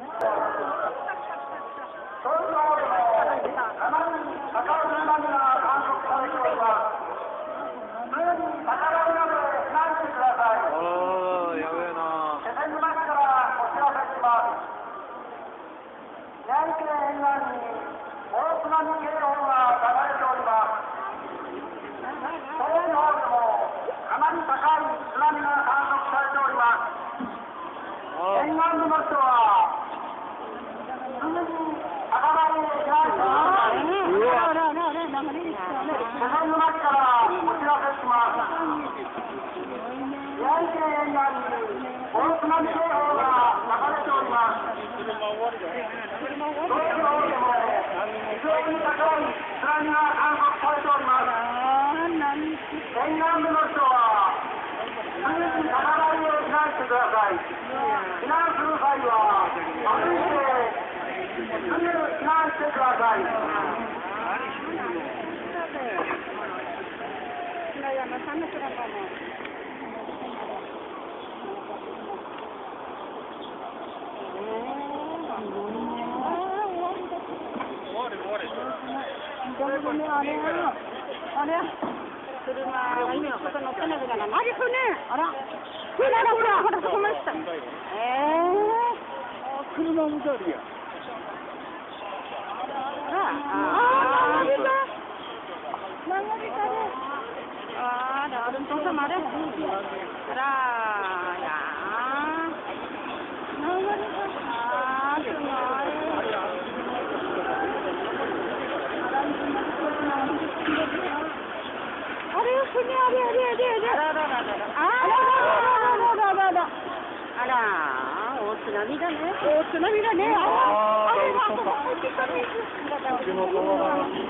Yeah. 手前の中からお知らせします。大西沿岸に大津波警報が流れております。どちらの方でも非常に高い津が観測されております。沿岸の人は、すぐに高避難してください。避難する際は、歩いて、避難してください。車車ないないあ船あら船だほらたー、車無駄りや Ah, dah ada tuan sama ada. Dah, ya. Nama dia. Ah, tengok. Ada punya, ada, ada, ada, ada. Ada, ada, ada. Ah, ada, ada, ada, ada, ada. Ada. Oh, tsunami dah ni. Oh, tsunami dah ni. Ah, ada, ada, ada. Ada, ada, ada.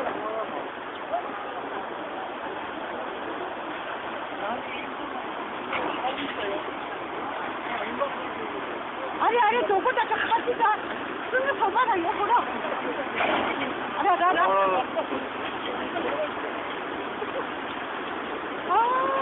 아니 아니 저보다 저 같이다. 쓰는 저보다 예쁘다 아니 나나 어. 아.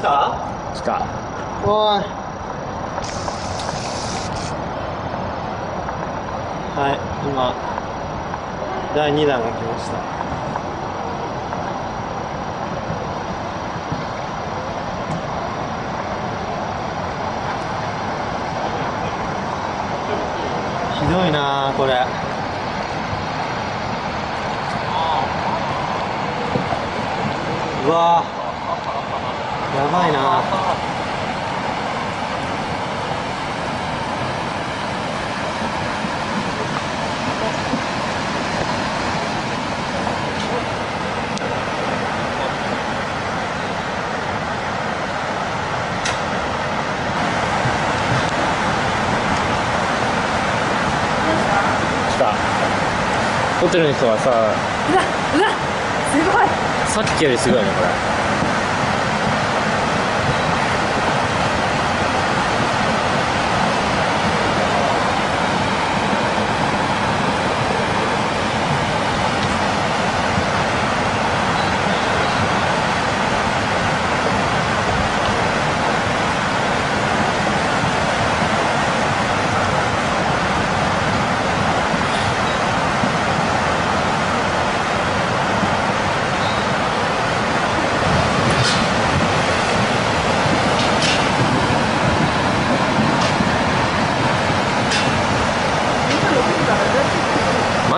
来た？来た。おい。はい今第2弾が来ました。ひどいなあこれ。うわ。ーやばいな。来た。ホテルの人はさうわうわすごい。さっきよりすごいねこれ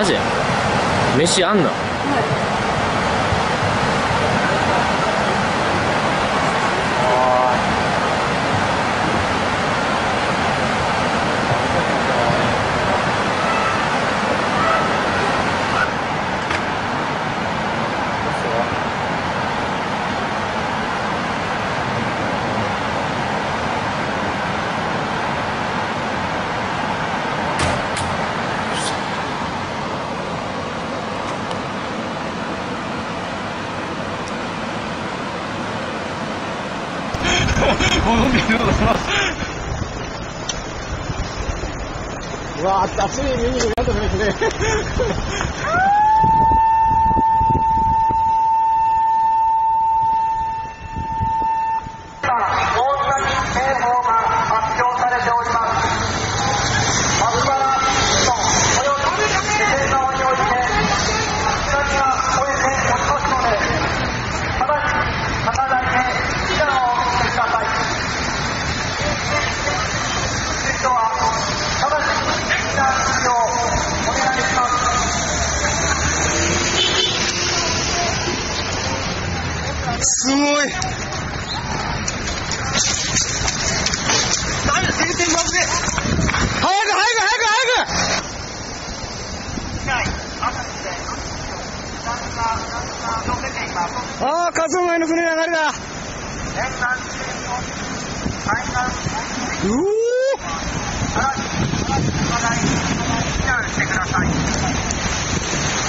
マジ？飯あんの？はい。わあ熱いメニューが出てますね。さらに、さらに、さらに、避難してください。